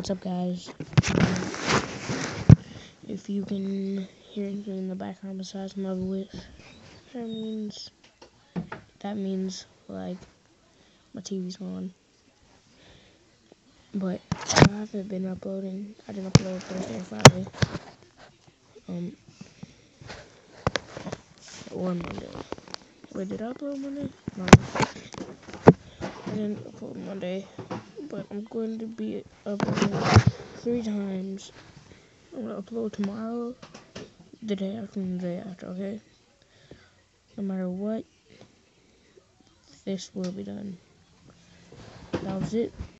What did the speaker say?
What's up, guys? If you can hear anything in the background besides my voice, that means that means like my TV's on. But I haven't been uploading. I didn't upload Thursday and Friday. Um, or Monday. Wait, did I upload Monday? No. I didn't upload Monday, but I'm going to be uploading three times. I'm gonna upload tomorrow, the day after, and the day after, okay? No matter what, this will be done. That was it.